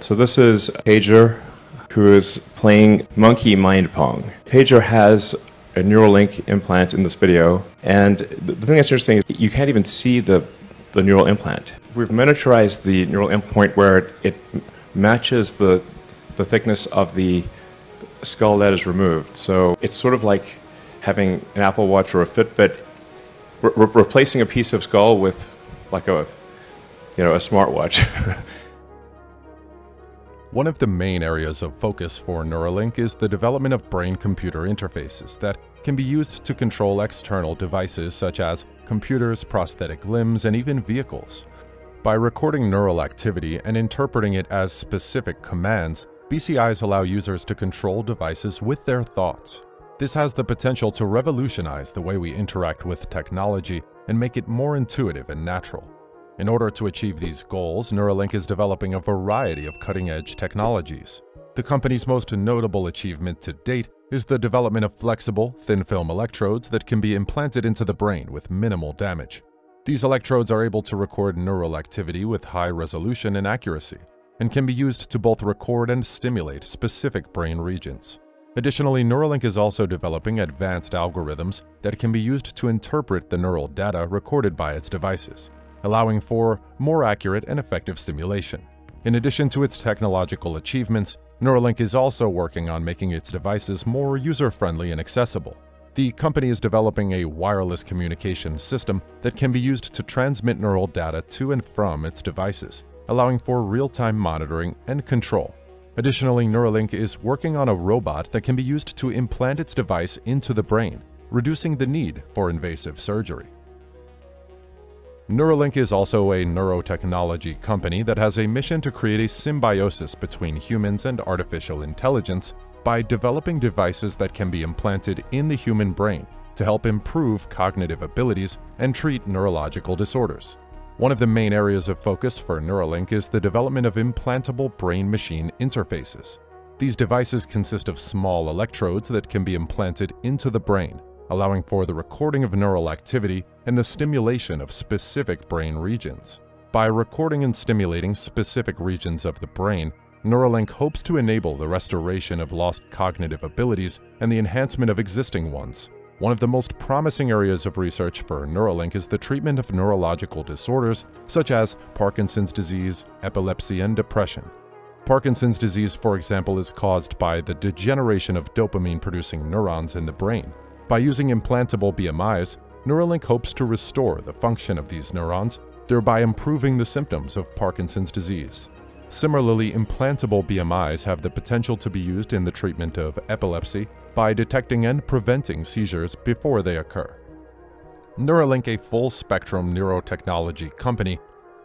So this is Pager, who is playing Monkey Mind Pong. Pager has a Neuralink implant in this video, and the thing that's interesting is you can't even see the, the neural implant. We've miniaturized the neural implant where it, it matches the, the thickness of the skull that is removed. So it's sort of like having an Apple Watch or a Fitbit, re- re- replacing a piece of skull with like a, you know, a smartwatch. One of the main areas of focus for Neuralink is the development of brain-computer interfaces that can be used to control external devices such as computers, prosthetic limbs, and even vehicles. By recording neural activity and interpreting it as specific commands, BCIs allow users to control devices with their thoughts. This has the potential to revolutionize the way we interact with technology and make it more intuitive and natural. In order to achieve these goals, Neuralink is developing a variety of cutting-edge technologies. The company's most notable achievement to date is the development of flexible, thin-film electrodes that can be implanted into the brain with minimal damage. These electrodes are able to record neural activity with high resolution and accuracy, and can be used to both record and stimulate specific brain regions. Additionally, Neuralink is also developing advanced algorithms that can be used to interpret the neural data recorded by its devices, allowing for more accurate and effective stimulation. In addition to its technological achievements, Neuralink is also working on making its devices more user-friendly and accessible. The company is developing a wireless communication system that can be used to transmit neural data to and from its devices, allowing for real-time monitoring and control. Additionally, Neuralink is working on a robot that can be used to implant its device into the brain, reducing the need for invasive surgery. Neuralink is also a neurotechnology company that has a mission to create a symbiosis between humans and artificial intelligence by developing devices that can be implanted in the human brain to help improve cognitive abilities and treat neurological disorders. One of the main areas of focus for Neuralink is the development of implantable brain-machine interfaces. These devices consist of small electrodes that can be implanted into the brain, allowing for the recording of neural activity and the stimulation of specific brain regions. By recording and stimulating specific regions of the brain, Neuralink hopes to enable the restoration of lost cognitive abilities and the enhancement of existing ones. One of the most promising areas of research for Neuralink is the treatment of neurological disorders such as Parkinson's disease, epilepsy, and depression. Parkinson's disease, for example, is caused by the degeneration of dopamine-producing neurons in the brain. By using implantable BMIs, Neuralink hopes to restore the function of these neurons, thereby improving the symptoms of Parkinson's disease. Similarly, implantable BMIs have the potential to be used in the treatment of epilepsy by detecting and preventing seizures before they occur. Neuralink a full-spectrum neurotechnology company,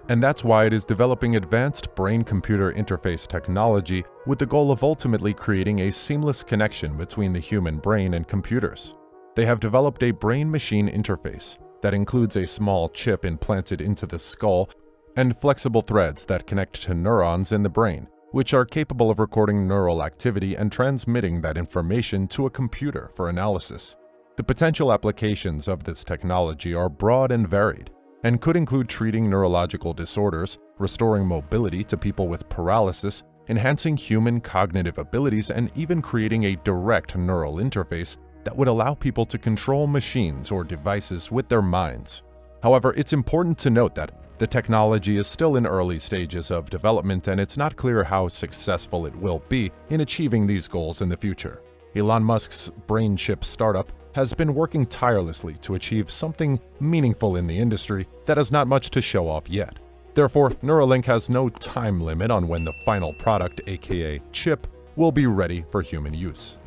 and that's why it is developing advanced brain-computer interface technology with the goal of ultimately creating a seamless connection between the human brain and computers they have developed a brain-machine interface that includes a small chip implanted into the skull and flexible threads that connect to neurons in the brain, which are capable of recording neural activity and transmitting that information to a computer for analysis. The potential applications of this technology are broad and varied, and could include treating neurological disorders, restoring mobility to people with paralysis, enhancing human cognitive abilities, and even creating a direct neural interface that would allow people to control machines or devices with their minds. However, it's important to note that the technology is still in early stages of development and it's not clear how successful it will be in achieving these goals in the future. Elon Musk's BrainChip startup has been working tirelessly to achieve something meaningful in the industry that has not much to show off yet. Therefore, Neuralink has no time limit on when the final product, aka chip, will be ready for human use.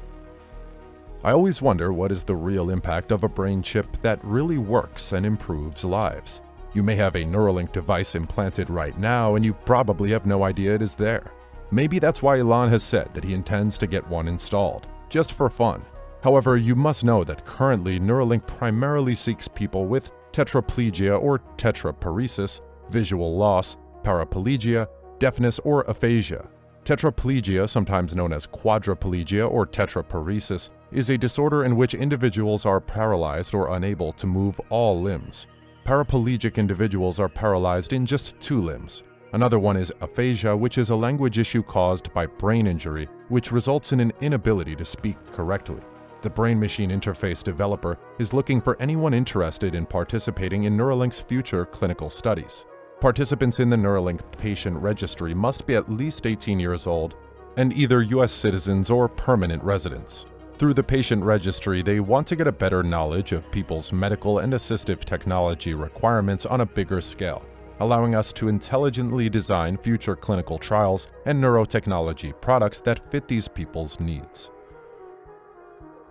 I always wonder what is the real impact of a brain chip that really works and improves lives. You may have a Neuralink device implanted right now and you probably have no idea it is there. Maybe that's why Elon has said that he intends to get one installed, just for fun. However, you must know that currently Neuralink primarily seeks people with tetraplegia or tetraparesis, visual loss, paraplegia, deafness, or aphasia. Tetraplegia, sometimes known as quadriplegia or tetraparesis, is a disorder in which individuals are paralyzed or unable to move all limbs. Paraplegic individuals are paralyzed in just two limbs. Another one is aphasia, which is a language issue caused by brain injury, which results in an inability to speak correctly. The brain machine interface developer is looking for anyone interested in participating in Neuralink's future clinical studies. Participants in the Neuralink patient registry must be at least 18 years old and either US citizens or permanent residents. Through the patient registry, they want to get a better knowledge of people's medical and assistive technology requirements on a bigger scale, allowing us to intelligently design future clinical trials and neurotechnology products that fit these people's needs.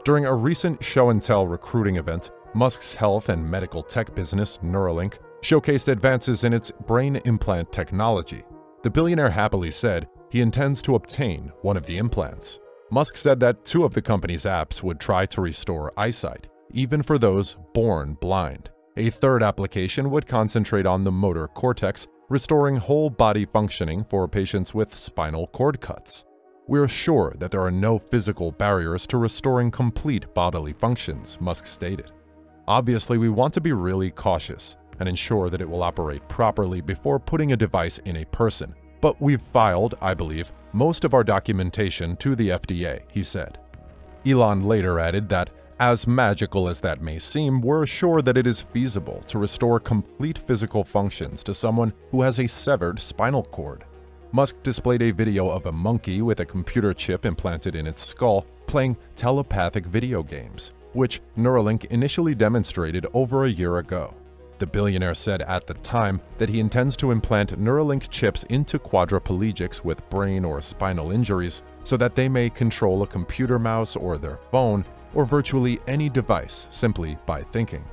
During a recent show and tell recruiting event, Musk's health and medical tech business, Neuralink, showcased advances in its brain implant technology. The billionaire happily said he intends to obtain one of the implants. Musk said that two of the company's apps would try to restore eyesight, even for those born blind. A third application would concentrate on the motor cortex, restoring whole body functioning for patients with spinal cord cuts. We're sure that there are no physical barriers to restoring complete bodily functions, Musk stated. Obviously, we want to be really cautious and ensure that it will operate properly before putting a device in a person. But we've filed, I believe, most of our documentation to the FDA, he said. Elon later added that, as magical as that may seem, we're sure that it is feasible to restore complete physical functions to someone who has a severed spinal cord. Musk displayed a video of a monkey with a computer chip implanted in its skull playing telepathic video games, which Neuralink initially demonstrated over a year ago. The billionaire said at the time that he intends to implant Neuralink chips into quadriplegics with brain or spinal injuries so that they may control a computer mouse or their phone or virtually any device simply by thinking.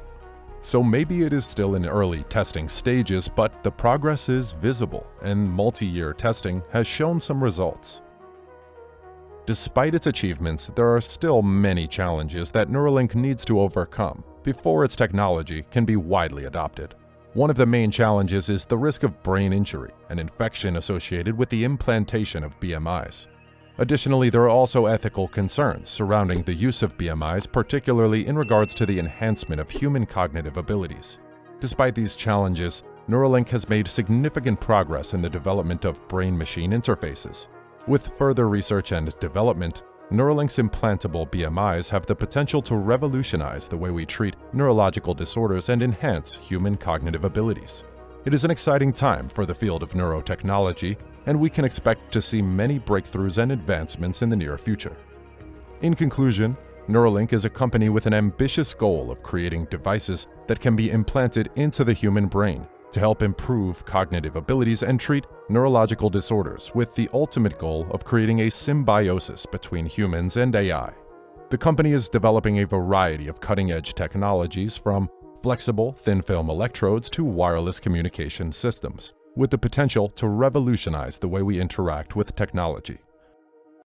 So maybe it is still in early testing stages, but the progress is visible, and multi-year testing has shown some results. Despite its achievements, there are still many challenges that Neuralink needs to overcome before its technology can be widely adopted. One of the main challenges is the risk of brain injury and infection associated with the implantation of BMIs. Additionally, there are also ethical concerns surrounding the use of BMIs, particularly in regards to the enhancement of human cognitive abilities. Despite these challenges, Neuralink has made significant progress in the development of brain-machine interfaces. With further research and development, Neuralink's implantable BMIs have the potential to revolutionize the way we treat neurological disorders and enhance human cognitive abilities. It is an exciting time for the field of neurotechnology, and we can expect to see many breakthroughs and advancements in the near future. In conclusion, Neuralink is a company with an ambitious goal of creating devices that can be implanted into the human brain to help improve cognitive abilities and treat neurological disorders with the ultimate goal of creating a symbiosis between humans and AI. The company is developing a variety of cutting-edge technologies from flexible thin-film electrodes to wireless communication systems with the potential to revolutionize the way we interact with technology.